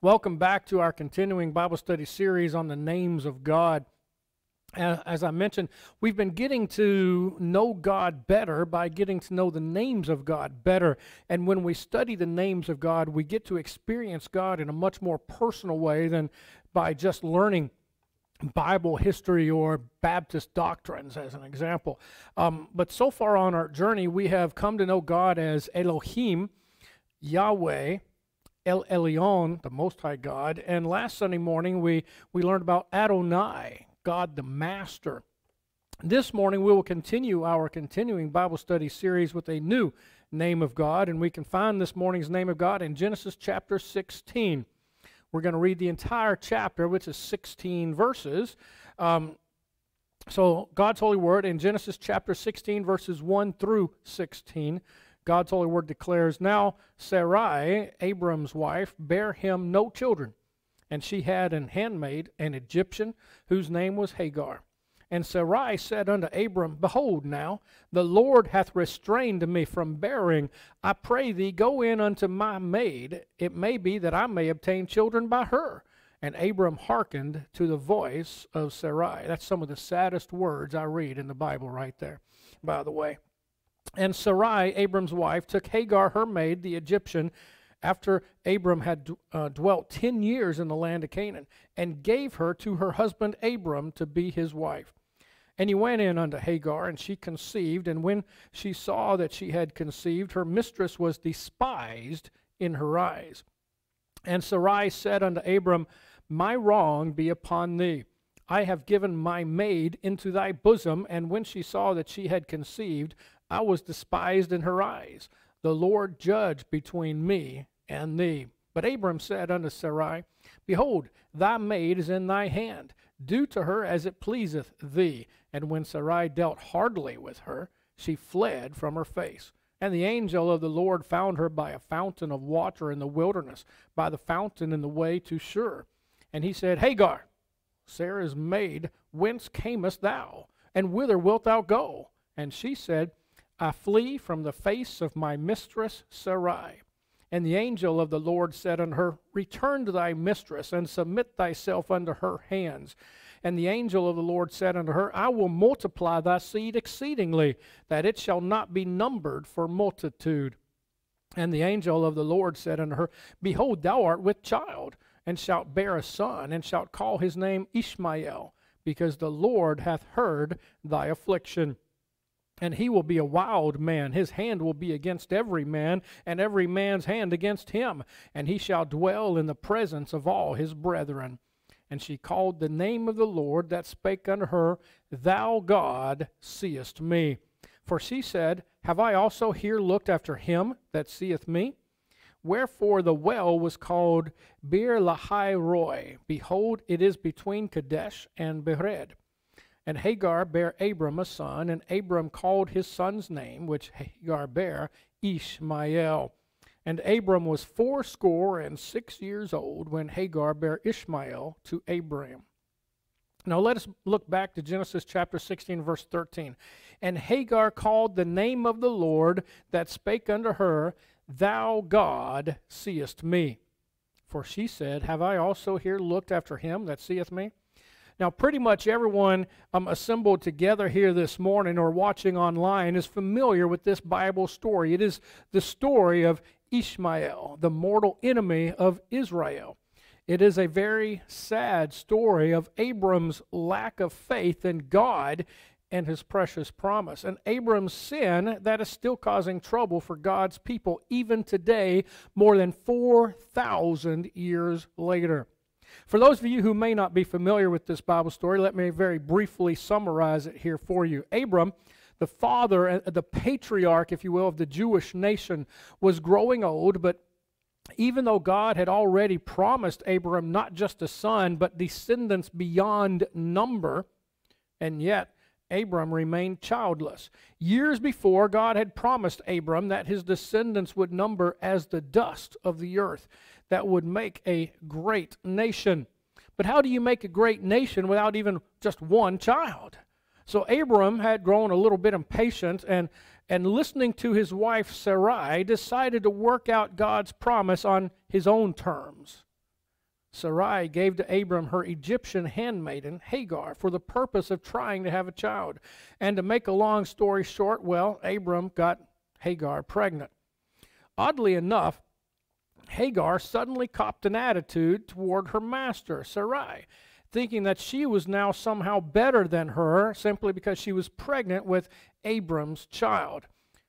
Welcome back to our continuing Bible study series on the names of God. As I mentioned, we've been getting to know God better by getting to know the names of God better. And when we study the names of God, we get to experience God in a much more personal way than by just learning Bible history or Baptist doctrines, as an example. Um, but so far on our journey, we have come to know God as Elohim, Yahweh, El Elyon, the Most High God. And last Sunday morning, we, we learned about Adonai, God the Master. This morning, we will continue our continuing Bible study series with a new name of God, and we can find this morning's name of God in Genesis chapter 16. We're going to read the entire chapter, which is 16 verses. Um, so, God's holy word in Genesis chapter 16, verses 1 through 16. God's holy word declares, Now Sarai, Abram's wife, bare him no children, and she had an handmaid, an Egyptian, whose name was Hagar. And Sarai said unto Abram, Behold, now the Lord hath restrained me from bearing. I pray thee, go in unto my maid. It may be that I may obtain children by her. And Abram hearkened to the voice of Sarai. That's some of the saddest words I read in the Bible, right there, by the way. And Sarai, Abram's wife, took Hagar, her maid, the Egyptian, after Abram had uh, dwelt ten years in the land of Canaan, and gave her to her husband Abram to be his wife. And he went in unto Hagar, and she conceived. And when she saw that she had conceived, her mistress was despised in her eyes. And Sarai said unto Abram, My wrong be upon thee. I have given my maid into thy bosom. And when she saw that she had conceived, I was despised in her eyes. The Lord judge between me and thee. But Abram said unto Sarai, Behold, thy maid is in thy hand. Do to her as it pleaseth thee. And when Sarai dealt hardly with her, she fled from her face. And the angel of the Lord found her by a fountain of water in the wilderness, by the fountain in the way to Shur. And he said, Hagar, Sarah's maid, whence camest thou? And whither wilt thou go? And she said, I flee from the face of my mistress Sarai. And the angel of the Lord said unto her, Return to thy mistress, and submit thyself unto her hands. And the angel of the Lord said unto her, I will multiply thy seed exceedingly, that it shall not be numbered for multitude. And the angel of the Lord said unto her, Behold, thou art with child, and shalt bear a son, and shalt call his name Ishmael, because the Lord hath heard thy affliction and he will be a wild man. His hand will be against every man, and every man's hand against him. And he shall dwell in the presence of all his brethren. And she called the name of the Lord that spake unto her, Thou God seest me. For she said, Have I also here looked after him that seeth me? Wherefore the well was called Beer Lahai Roi. Behold, it is between Kadesh and Bered. And Hagar bare Abram a son, and Abram called his son's name, which Hagar bare, Ishmael. And Abram was fourscore and six years old when Hagar bare Ishmael to Abram. Now let us look back to Genesis chapter 16, verse 13. And Hagar called the name of the Lord that spake unto her, Thou God seest me. For she said, Have I also here looked after him that seeth me? Now, pretty much everyone um, assembled together here this morning or watching online is familiar with this Bible story. It is the story of Ishmael, the mortal enemy of Israel. It is a very sad story of Abram's lack of faith in God and his precious promise. And Abram's sin that is still causing trouble for God's people even today, more than 4,000 years later. For those of you who may not be familiar with this Bible story, let me very briefly summarize it here for you. Abram, the father, uh, the patriarch, if you will, of the Jewish nation, was growing old, but even though God had already promised Abram not just a son, but descendants beyond number, and yet Abram remained childless. Years before, God had promised Abram that his descendants would number as the dust of the earth that would make a great nation. But how do you make a great nation without even just one child? So Abram had grown a little bit impatient, and, and listening to his wife Sarai, decided to work out God's promise on his own terms. Sarai gave to Abram her Egyptian handmaiden, Hagar, for the purpose of trying to have a child. And to make a long story short, well, Abram got Hagar pregnant. Oddly enough, Hagar suddenly copped an attitude toward her master, Sarai, thinking that she was now somehow better than her simply because she was pregnant with Abram's child.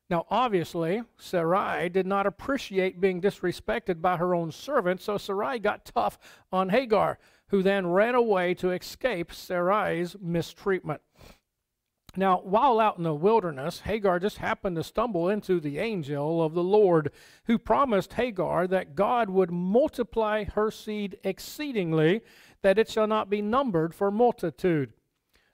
Now, obviously, Sarai did not appreciate being disrespected by her own servant, so Sarai got tough on Hagar, who then ran away to escape Sarai's mistreatment. Now, while out in the wilderness, Hagar just happened to stumble into the angel of the Lord, who promised Hagar that God would multiply her seed exceedingly, that it shall not be numbered for multitude.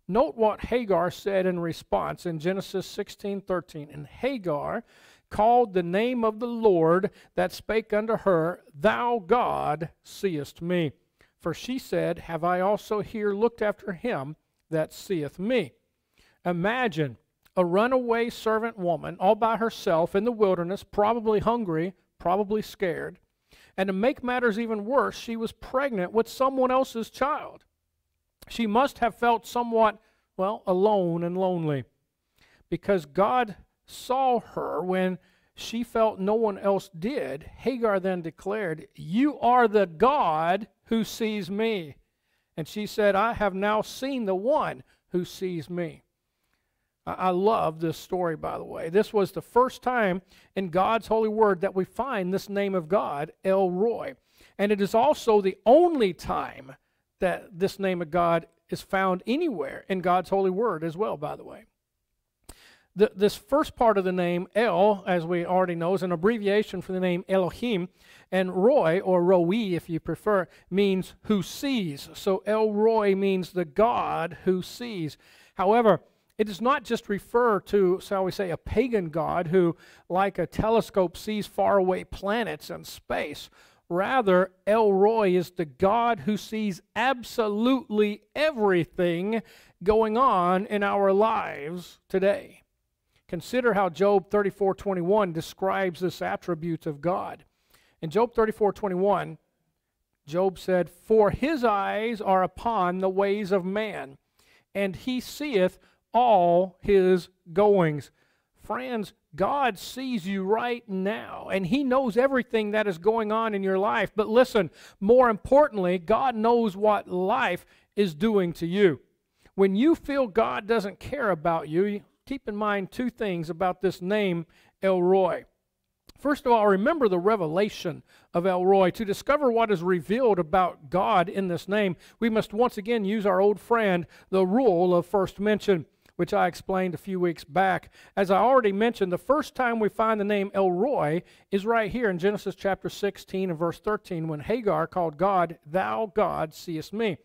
Note what Hagar said in response in Genesis 16:13. And Hagar called the name of the Lord that spake unto her, Thou God seest me. For she said, Have I also here looked after him that seeth me? Imagine a runaway servant woman all by herself in the wilderness, probably hungry, probably scared. And to make matters even worse, she was pregnant with someone else's child. She must have felt somewhat, well, alone and lonely because God saw her when she felt no one else did. Hagar then declared, You are the God who sees me. And she said, I have now seen the one who sees me. I love this story, by the way. This was the first time in God's holy word that we find this name of God, El Roi. And it is also the only time that this name of God is found anywhere in God's holy word as well, by the way. The, this first part of the name, El, as we already know, is an abbreviation for the name Elohim, and Roy, or Roi if you prefer, means who sees. So El Roi means the God who sees. However, it does not just refer to, shall we say, a pagan God who, like a telescope, sees faraway planets and space. Rather, El Roi is the God who sees absolutely everything going on in our lives today. Consider how Job 34:21 describes this attribute of God. In Job 34:21, Job said, "For his eyes are upon the ways of man, and he seeth all his goings." Friends, God sees you right now, and He knows everything that is going on in your life. But listen, more importantly, God knows what life is doing to you. When you feel God doesn't care about you, keep in mind two things about this name, El Roi. First of all, remember the revelation of El Roi. To discover what is revealed about God in this name, we must once again use our old friend, the rule of first mention which I explained a few weeks back. As I already mentioned, the first time we find the name El Roi is right here in Genesis chapter 16 and verse 13 when Hagar called God, Thou God seest me.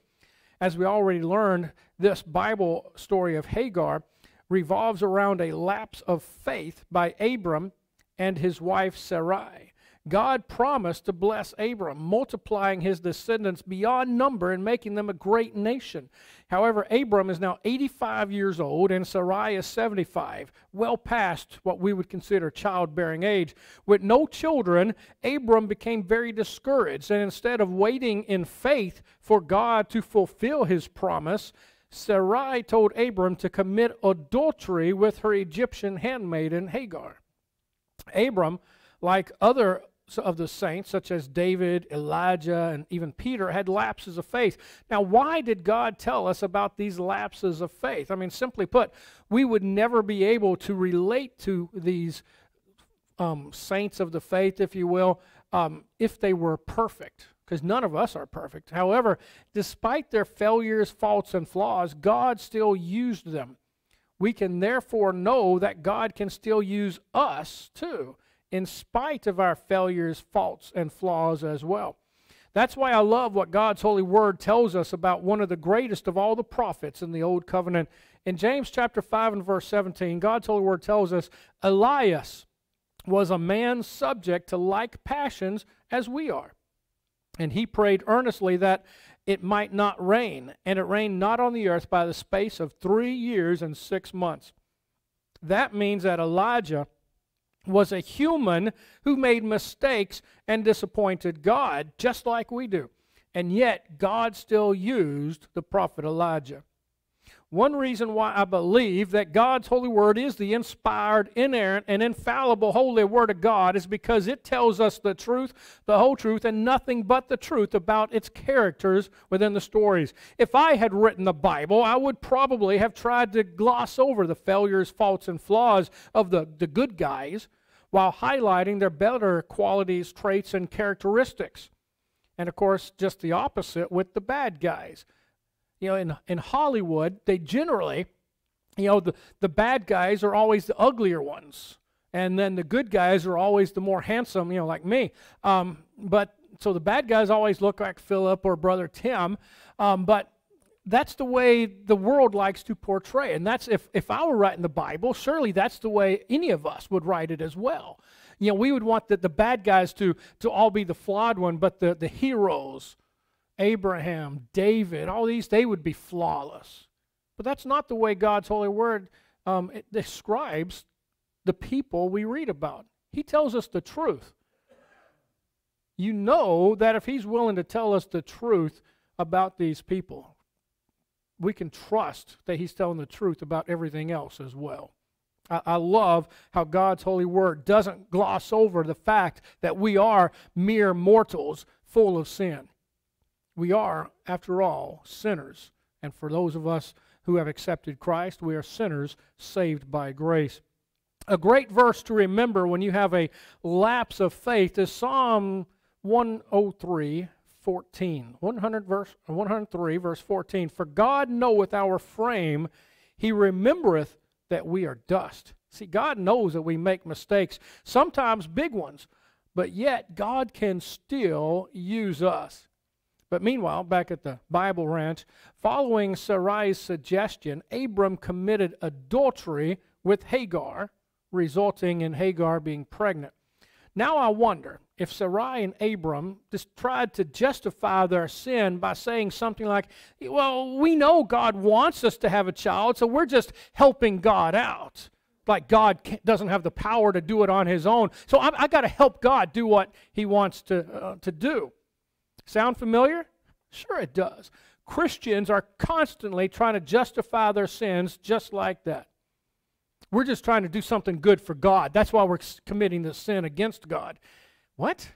As we already learned, this Bible story of Hagar revolves around a lapse of faith by Abram and his wife Sarai. God promised to bless Abram, multiplying his descendants beyond number and making them a great nation. However, Abram is now 85 years old and Sarai is 75, well past what we would consider childbearing age. With no children, Abram became very discouraged, and instead of waiting in faith for God to fulfill his promise, Sarai told Abram to commit adultery with her Egyptian handmaiden Hagar. Abram, like other of the saints, such as David, Elijah, and even Peter, had lapses of faith. Now, why did God tell us about these lapses of faith? I mean, simply put, we would never be able to relate to these um, saints of the faith, if you will, um, if they were perfect, because none of us are perfect. However, despite their failures, faults, and flaws, God still used them. We can therefore know that God can still use us too in spite of our failures, faults, and flaws as well. That's why I love what God's holy word tells us about one of the greatest of all the prophets in the Old Covenant. In James chapter 5 and verse 17, God's holy word tells us Elias was a man subject to like passions as we are. And he prayed earnestly that it might not rain, and it rained not on the earth by the space of three years and six months. That means that Elijah was a human who made mistakes and disappointed God, just like we do. And yet, God still used the prophet Elijah. One reason why I believe that God's holy word is the inspired, inerrant, and infallible holy word of God is because it tells us the truth, the whole truth, and nothing but the truth about its characters within the stories. If I had written the Bible, I would probably have tried to gloss over the failures, faults, and flaws of the, the good guys while highlighting their better qualities, traits, and characteristics. And of course, just the opposite with the bad guys you know, in, in Hollywood, they generally, you know, the, the bad guys are always the uglier ones. And then the good guys are always the more handsome, you know, like me. Um, but so the bad guys always look like Philip or Brother Tim. Um, but that's the way the world likes to portray. And that's if, if I were writing the Bible, surely that's the way any of us would write it as well. You know, we would want the, the bad guys to, to all be the flawed one, but the, the heroes Abraham, David, all these, they would be flawless. But that's not the way God's holy word um, describes the people we read about. He tells us the truth. You know that if He's willing to tell us the truth about these people, we can trust that He's telling the truth about everything else as well. I, I love how God's holy word doesn't gloss over the fact that we are mere mortals full of sin. We are, after all, sinners. And for those of us who have accepted Christ, we are sinners saved by grace. A great verse to remember when you have a lapse of faith is Psalm 103, 14. 100 verse, 103, verse 14. For God knoweth our frame, he remembereth that we are dust. See, God knows that we make mistakes, sometimes big ones, but yet God can still use us. But meanwhile, back at the Bible ranch, following Sarai's suggestion, Abram committed adultery with Hagar, resulting in Hagar being pregnant. Now I wonder if Sarai and Abram just tried to justify their sin by saying something like, Well, we know God wants us to have a child, so we're just helping God out. Like God doesn't have the power to do it on his own. So I, I got to help God do what he wants to, uh, to do. Sound familiar? Sure, it does. Christians are constantly trying to justify their sins just like that. We're just trying to do something good for God. That's why we're committing the sin against God. What?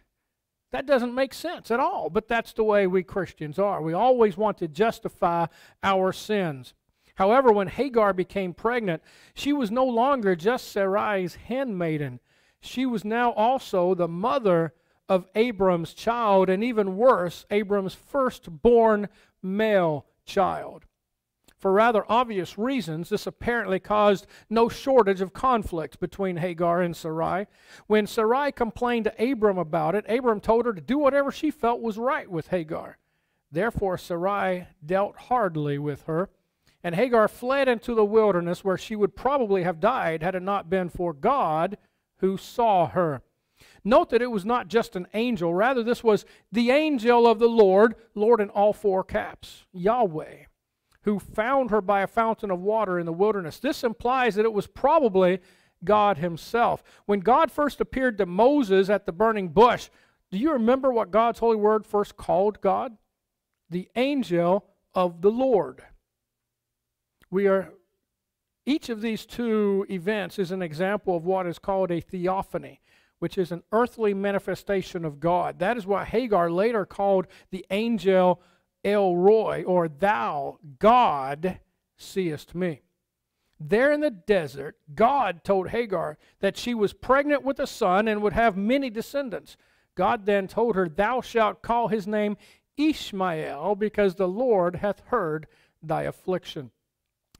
That doesn't make sense at all, but that's the way we Christians are. We always want to justify our sins. However, when Hagar became pregnant, she was no longer just Sarai's handmaiden. She was now also the mother of Abram's child, and even worse, Abram's firstborn male child. For rather obvious reasons, this apparently caused no shortage of conflict between Hagar and Sarai. When Sarai complained to Abram about it, Abram told her to do whatever she felt was right with Hagar. Therefore, Sarai dealt hardly with her, and Hagar fled into the wilderness where she would probably have died had it not been for God who saw her. Note that it was not just an angel, rather, this was the angel of the Lord, Lord in all four caps, Yahweh, who found her by a fountain of water in the wilderness. This implies that it was probably God Himself. When God first appeared to Moses at the burning bush, do you remember what God's holy word first called God? The angel of the Lord. We are each of these two events is an example of what is called a theophany which is an earthly manifestation of God. That is what Hagar later called the angel El Roi, or Thou, God, seest me. There in the desert, God told Hagar that she was pregnant with a son and would have many descendants. God then told her, Thou shalt call his name Ishmael, because the Lord hath heard thy affliction.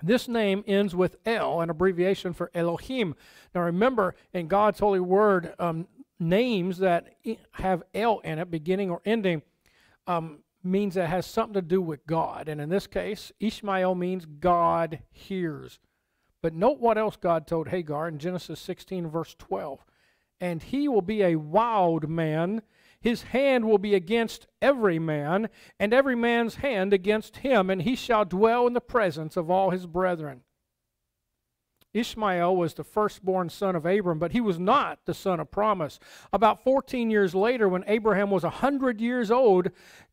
This name ends with El, an abbreviation for Elohim. Now remember, in God's holy word, um, names that have El in it, beginning or ending, um, means that has something to do with God. And in this case, Ishmael means God hears. But note what else God told Hagar in Genesis 16, verse 12. And he will be a wild man his hand will be against every man, and every man's hand against him, and he shall dwell in the presence of all his brethren. Ishmael was the firstborn son of Abram, but he was not the son of promise. About 14 years later, when Abraham was 100 years old,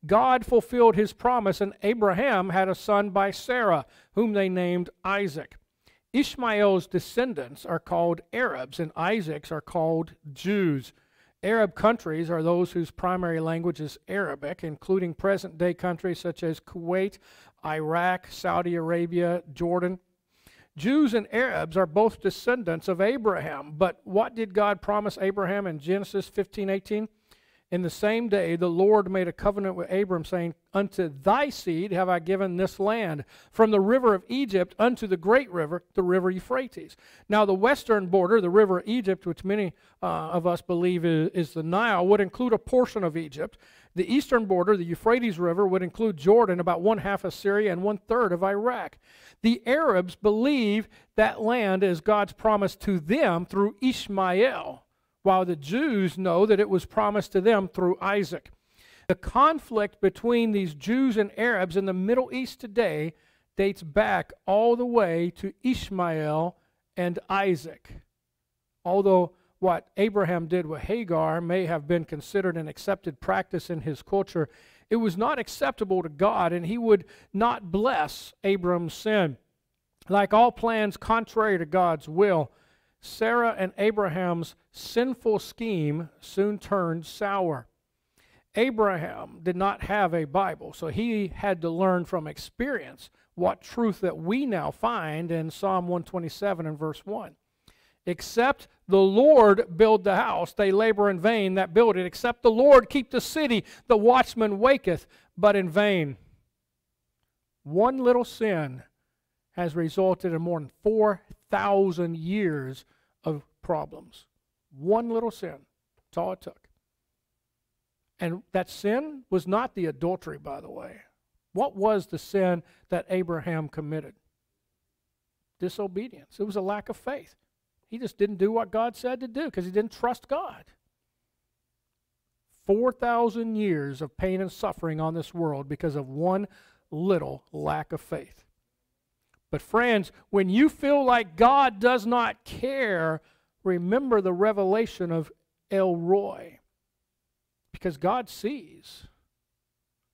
God fulfilled his promise, and Abraham had a son by Sarah, whom they named Isaac. Ishmael's descendants are called Arabs, and Isaac's are called Jews. Arab countries are those whose primary language is Arabic, including present day countries such as Kuwait, Iraq, Saudi Arabia, Jordan. Jews and Arabs are both descendants of Abraham. But what did God promise Abraham in Genesis 15 18? In the same day, the Lord made a covenant with Abram, saying, Unto thy seed have I given this land, from the river of Egypt unto the great river, the river Euphrates. Now, the western border, the river Egypt, which many uh, of us believe is, is the Nile, would include a portion of Egypt. The eastern border, the Euphrates River, would include Jordan, about one half of Syria, and one third of Iraq. The Arabs believe that land is God's promise to them through Ishmael, while the Jews know that it was promised to them through Isaac. The conflict between these Jews and Arabs in the Middle East today dates back all the way to Ishmael and Isaac. Although what Abraham did with Hagar may have been considered an accepted practice in his culture, it was not acceptable to God, and he would not bless Abram's sin. Like all plans contrary to God's will, Sarah and Abraham's sinful scheme soon turned sour. Abraham did not have a Bible, so he had to learn from experience what truth that we now find in Psalm 127 and verse 1. Except the Lord build the house, they labor in vain that build it. Except the Lord keep the city, the watchman waketh, but in vain. One little sin has resulted in more than 4,000 years of problems. One little sin. That's all it took. And that sin was not the adultery, by the way. What was the sin that Abraham committed? Disobedience. It was a lack of faith. He just didn't do what God said to do because he didn't trust God. 4,000 years of pain and suffering on this world because of one little lack of faith. But, friends, when you feel like God does not care, remember the revelation of El Roi. Because God sees.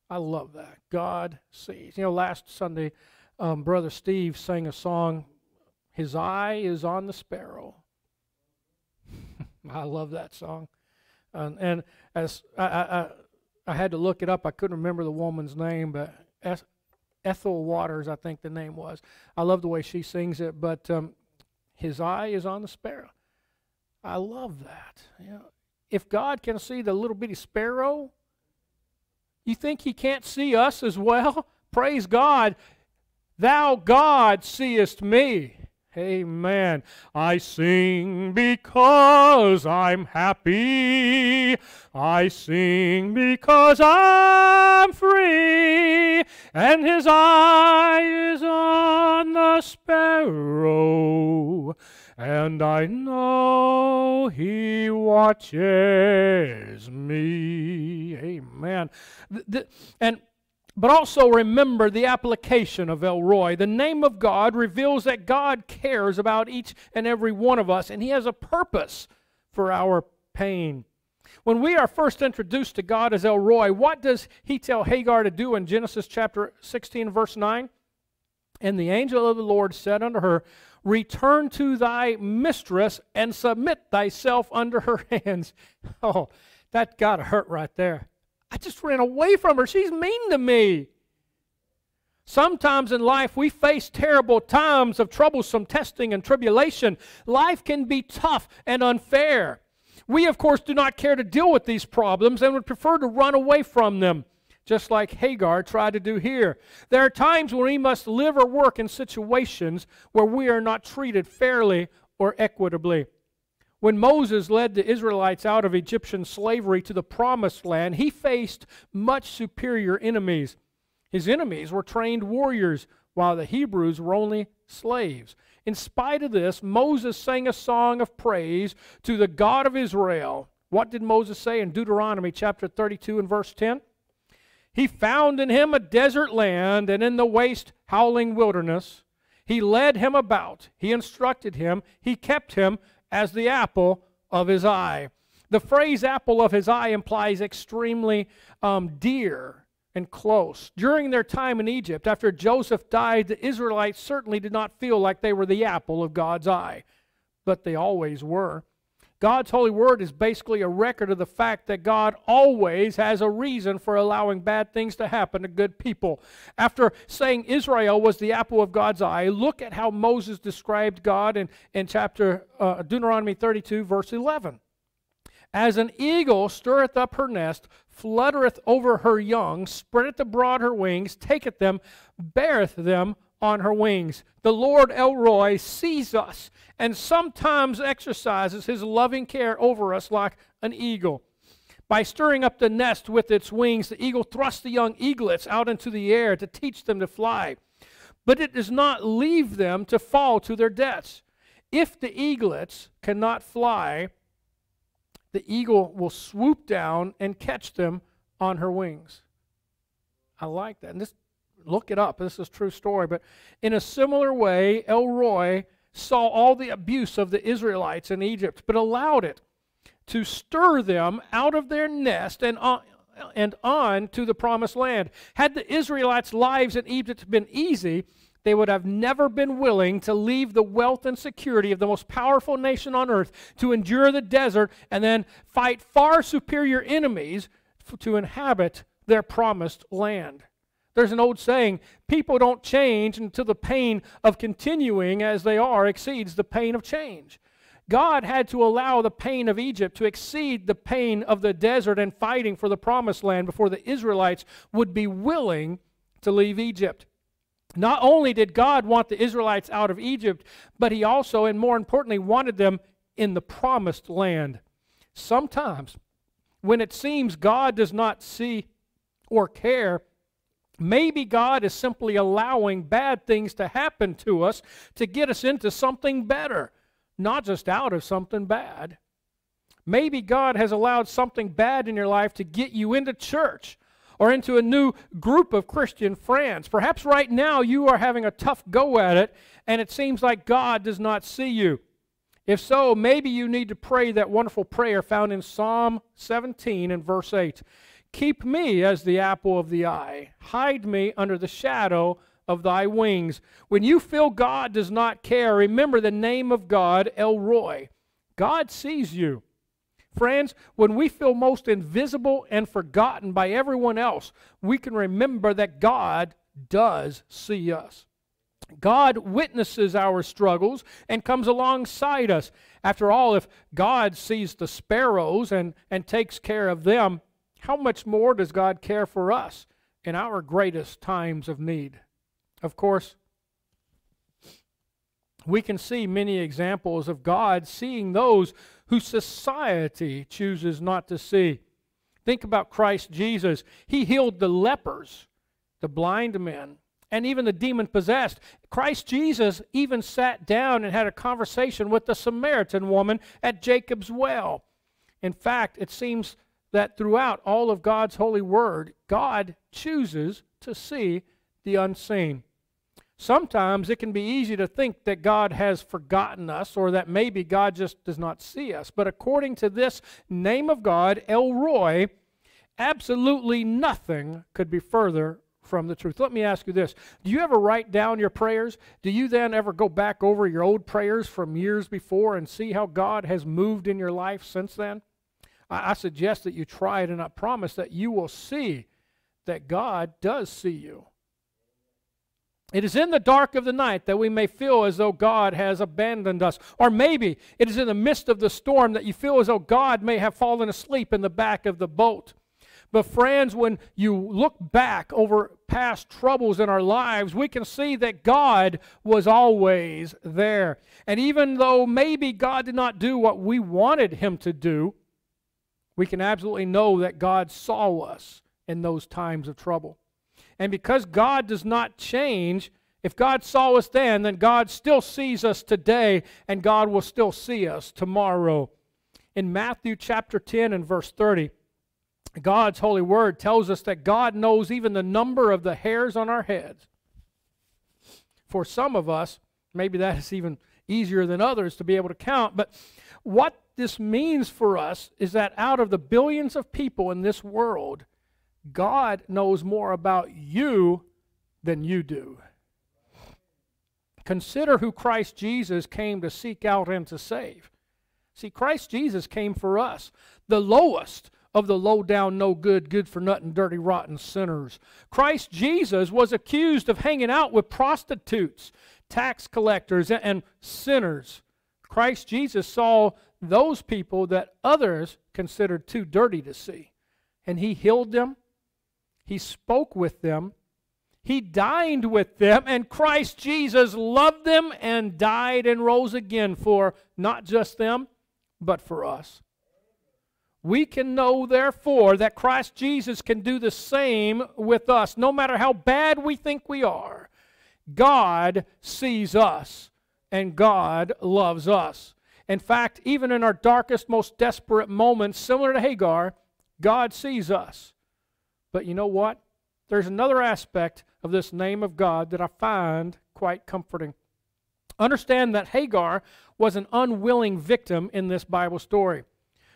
I love that. God sees. You know, last Sunday, um, Brother Steve sang a song his eye is on the sparrow. I love that song. And, and as I, I, I, had to look it up, I couldn't remember the woman's name, but Ethel Waters, I think the name was. I love the way she sings it, but um, his eye is on the sparrow. I love that. You know, if God can see the little bitty sparrow, you think he can't see us as well? Praise God. Thou, God, seest me. Amen. I sing because I'm happy. I sing because I'm free. And his eye is on the sparrow. And I know he watches me. Amen. and but also remember the application of El Roi. The name of God reveals that God cares about each and every one of us, and He has a purpose for our pain. When we are first introduced to God as El Roi, what does He tell Hagar to do in Genesis chapter 16, verse 9? And the angel of the Lord said unto her, Return to thy mistress and submit thyself under her hands. Oh, that got to hurt right there. I just ran away from her. She's mean to me. Sometimes in life we face terrible times of troublesome testing and tribulation. Life can be tough and unfair. We, of course, do not care to deal with these problems and would prefer to run away from them, just like Hagar tried to do here. There are times when we must live or work in situations where we are not treated fairly or equitably. When Moses led the Israelites out of Egyptian slavery to the promised land, he faced much superior enemies. His enemies were trained warriors, while the Hebrews were only slaves. In spite of this, Moses sang a song of praise to the God of Israel. What did Moses say in Deuteronomy chapter 32 and verse 10? He found in him a desert land and in the waste howling wilderness. He led him about, he instructed him, he kept him as the apple of his eye. The phrase apple of his eye implies extremely um, dear and close. During their time in Egypt, after Joseph died, the Israelites certainly did not feel like they were the apple of God's eye, but they always were. God's holy word is basically a record of the fact that God always has a reason for allowing bad things to happen to good people. After saying Israel was the apple of God's eye, look at how Moses described God in, in chapter uh, Deuteronomy 32, verse 11. As an eagle stirreth up her nest, fluttereth over her young, spreadeth abroad her wings, taketh them, beareth them on her wings. The Lord El Roi sees us and sometimes exercises his loving care over us like an eagle. By stirring up the nest with its wings, the eagle thrusts the young eaglets out into the air to teach them to fly. But it does not leave them to fall to their deaths. If the eaglets cannot fly, the eagle will swoop down and catch them on her wings. I like that. And this, look it up. This is true story. But in a similar way, El Roi saw all the abuse of the Israelites in Egypt, but allowed it to stir them out of their nest and on, and on to the promised land. Had the Israelites' lives in Egypt been easy, they would have never been willing to leave the wealth and security of the most powerful nation on earth to endure the desert and then fight far superior enemies to inhabit their promised land. There's an old saying people don't change until the pain of continuing as they are exceeds the pain of change. God had to allow the pain of Egypt to exceed the pain of the desert and fighting for the promised land before the Israelites would be willing to leave Egypt. Not only did God want the Israelites out of Egypt, but He also, and more importantly, wanted them in the promised land. Sometimes, when it seems God does not see or care, maybe God is simply allowing bad things to happen to us to get us into something better, not just out of something bad. Maybe God has allowed something bad in your life to get you into church or into a new group of Christian friends. Perhaps right now you are having a tough go at it and it seems like God does not see you. If so, maybe you need to pray that wonderful prayer found in Psalm 17 and verse 8. Keep me as the apple of the eye, hide me under the shadow of thy wings. When you feel God does not care, remember the name of God, El Roi. God sees you. Friends, when we feel most invisible and forgotten by everyone else, we can remember that God does see us. God witnesses our struggles and comes alongside us. After all, if God sees the sparrows and, and takes care of them, how much more does God care for us in our greatest times of need? Of course, we can see many examples of God seeing those who society chooses not to see. Think about Christ Jesus. He healed the lepers, the blind men, and even the demon possessed. Christ Jesus even sat down and had a conversation with the Samaritan woman at Jacob's well. In fact, it seems that throughout all of God's holy word, God chooses to see the unseen. Sometimes it can be easy to think that God has forgotten us or that maybe God just does not see us. But according to this name of God, El Roi, absolutely nothing could be further from the truth. Let me ask you this Do you ever write down your prayers? Do you then ever go back over your old prayers from years before and see how God has moved in your life since then? I, I suggest that you try it, and I promise that you will see that God does see you. It is in the dark of the night that we may feel as though God has abandoned us. Or maybe it is in the midst of the storm that you feel as though God may have fallen asleep in the back of the boat. But, friends, when you look back over past troubles in our lives, we can see that God was always there. And even though maybe God did not do what we wanted Him to do, we can absolutely know that God saw us in those times of trouble. And because God does not change, if God saw us then, then God still sees us today, and God will still see us tomorrow. In Matthew chapter 10 and verse 30, God's holy word tells us that God knows even the number of the hairs on our heads. for some of us. Maybe that is even easier than others to be able to count. But what this means for us is that out of the billions of people in this world, God knows more about you than you do. Consider who Christ Jesus came to seek out and to save. See, Christ Jesus came for us, the lowest of the low down, no good, good for nothing, dirty, rotten sinners. Christ Jesus was accused of hanging out with prostitutes, tax collectors, and sinners. Christ Jesus saw those people that others considered too dirty to see, and he healed them, he spoke with them, he dined with them, and Christ Jesus loved them and died and rose again for not just them, but for us. We can know, therefore, that Christ Jesus can do the same with us. No matter how bad we think we are, God sees us and God loves us. In fact, even in our darkest, most desperate moments, similar to Hagar, God sees us. But you know what? There's another aspect of this name of God that I find quite comforting. Understand that Hagar was an unwilling victim in this Bible story.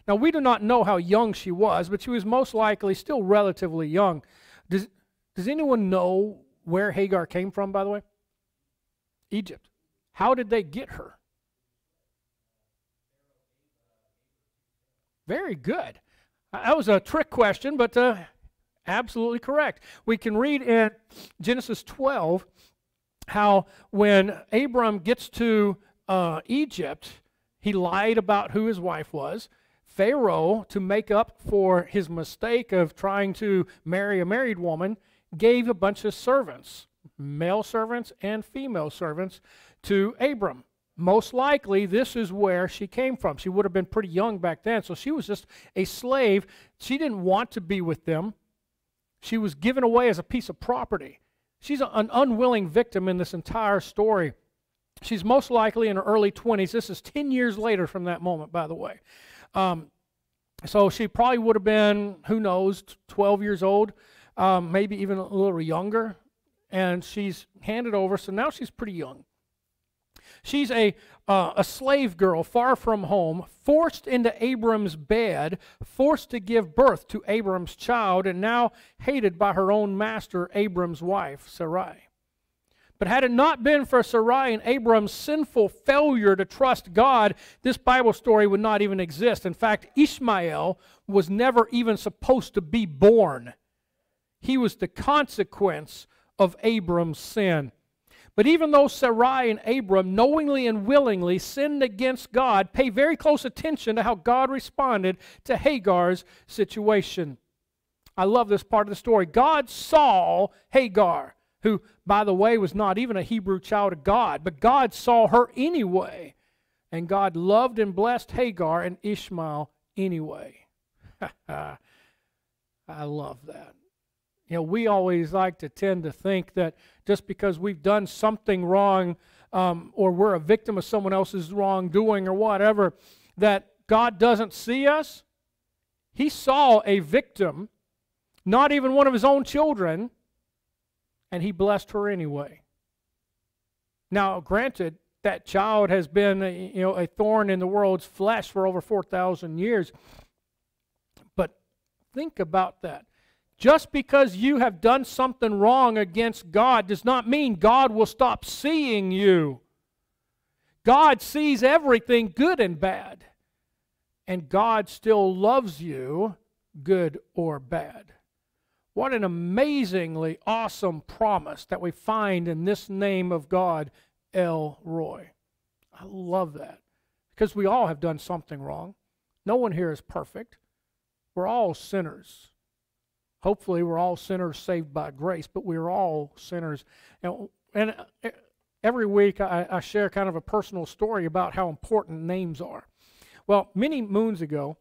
Now, we do not know how young she was, but she was most likely still relatively young. Does, does anyone know where Hagar came from, by the way? Egypt. How did they get her? Very good. That was a trick question, but uh, Absolutely correct. We can read in Genesis 12 how when Abram gets to uh, Egypt, he lied about who his wife was. Pharaoh, to make up for his mistake of trying to marry a married woman, gave a bunch of servants, male servants and female servants, to Abram. Most likely, this is where she came from. She would have been pretty young back then, so she was just a slave. She didn't want to be with them. She was given away as a piece of property. She's an unwilling victim in this entire story. She's most likely in her early 20s. This is 10 years later from that moment, by the way. Um, so she probably would have been, who knows, 12 years old, um, maybe even a little younger. And she's handed over, so now she's pretty young. She's a, uh, a slave girl far from home, forced into Abram's bed, forced to give birth to Abram's child, and now hated by her own master, Abram's wife, Sarai. But had it not been for Sarai and Abram's sinful failure to trust God, this Bible story would not even exist. In fact, Ishmael was never even supposed to be born. He was the consequence of Abram's sin. But even though Sarai and Abram knowingly and willingly sinned against God, pay very close attention to how God responded to Hagar's situation. I love this part of the story. God saw Hagar, who, by the way, was not even a Hebrew child of God, but God saw her anyway. And God loved and blessed Hagar and Ishmael anyway. I love that. You know, we always like to tend to think that just because we've done something wrong um, or we're a victim of someone else's wrongdoing or whatever, that God doesn't see us. He saw a victim, not even one of his own children, and he blessed her anyway. Now, granted, that child has been a, you know a thorn in the world's flesh for over 4,000 years. But think about that. Just because you have done something wrong against God does not mean God will stop seeing you. God sees everything good and bad. And God still loves you, good or bad. What an amazingly awesome promise that we find in this name of God, El Roi. I love that because we all have done something wrong. No one here is perfect. We're all sinners. Hopefully, we're all sinners saved by grace, but we're all sinners. And, and uh, every week, I, I share kind of a personal story about how important names are. Well, many moons ago,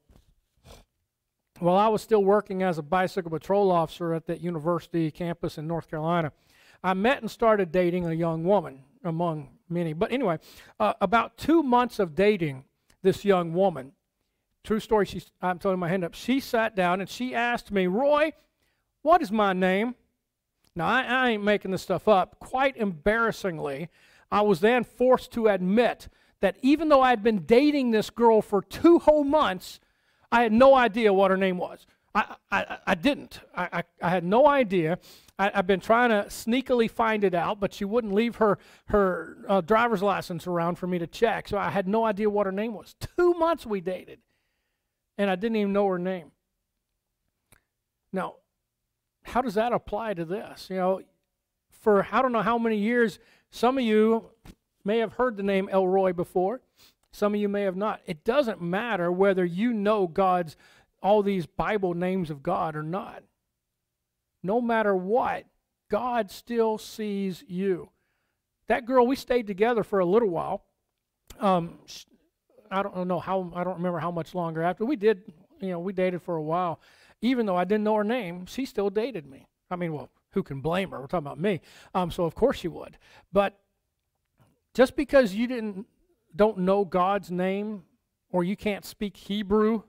while I was still working as a bicycle patrol officer at that university campus in North Carolina, I met and started dating a young woman among many. But anyway, uh, about two months of dating this young woman, true story, she, I'm throwing my hand up, she sat down and she asked me, Roy, what is my name? Now, I, I ain't making this stuff up. Quite embarrassingly, I was then forced to admit that even though I had been dating this girl for two whole months, I had no idea what her name was. I, I, I didn't. I, I, I, had no idea. I, have been trying to sneakily find it out, but she wouldn't leave her, her uh, driver's license around for me to check. So I had no idea what her name was. Two months we dated, and I didn't even know her name. Now, how does that apply to this? You know, for I don't know how many years, some of you may have heard the name El Roi before. Some of you may have not. It doesn't matter whether you know God's all these Bible names of God or not. No matter what, God still sees you. That girl, we stayed together for a little while. Um, I don't know how, I don't remember how much longer after. We did, you know, we dated for a while. Even though I didn't know her name, she still dated me. I mean, well, who can blame her? We're talking about me. Um, so of course she would. But just because you didn't don't know God's name or you can't speak Hebrew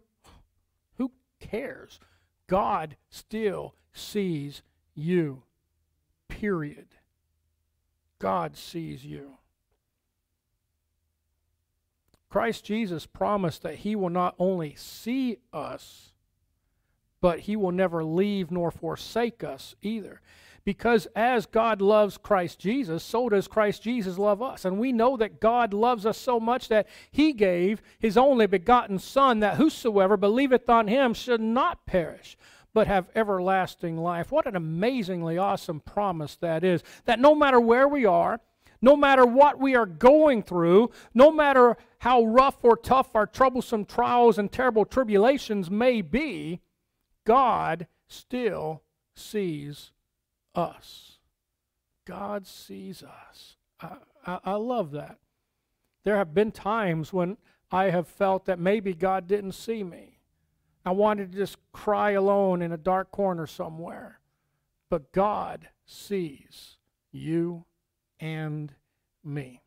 who cares. God still sees you. Period. God sees you. Christ Jesus promised that he will not only see us, but he will never leave nor forsake us either. Because as God loves Christ Jesus, so does Christ Jesus love us. And we know that God loves us so much that he gave his only begotten Son, that whosoever believeth on him should not perish, but have everlasting life. What an amazingly awesome promise that is. That no matter where we are, no matter what we are going through, no matter how rough or tough our troublesome trials and terrible tribulations may be, God still sees us. God sees us. I, I, I, love that. There have been times when I have felt that maybe God didn't see me. I wanted to just cry alone in a dark corner somewhere. But God sees you and me.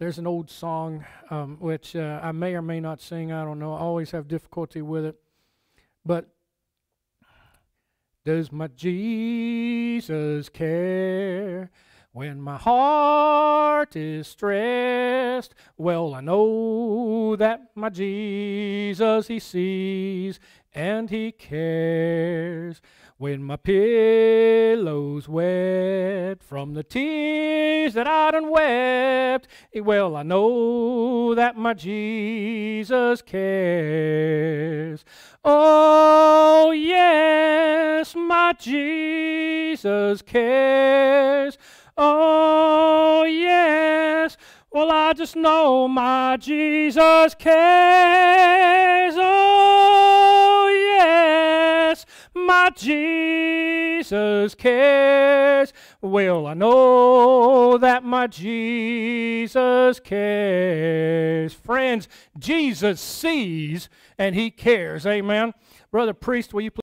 There's an old song um, which uh, I may or may not sing. I don't know. I always have difficulty with it. But does my Jesus care when my heart is stressed? Well, I know that my Jesus, He sees and He cares. When my pillow's wet from the tears that I done wept, eh, well, I know that my Jesus cares. Oh, yes, my Jesus cares. Oh, yes. Well, I just know my Jesus cares. Oh, my Jesus cares. Well, I know that my Jesus cares. Friends, Jesus sees and he cares. Amen. Brother Priest, will you please?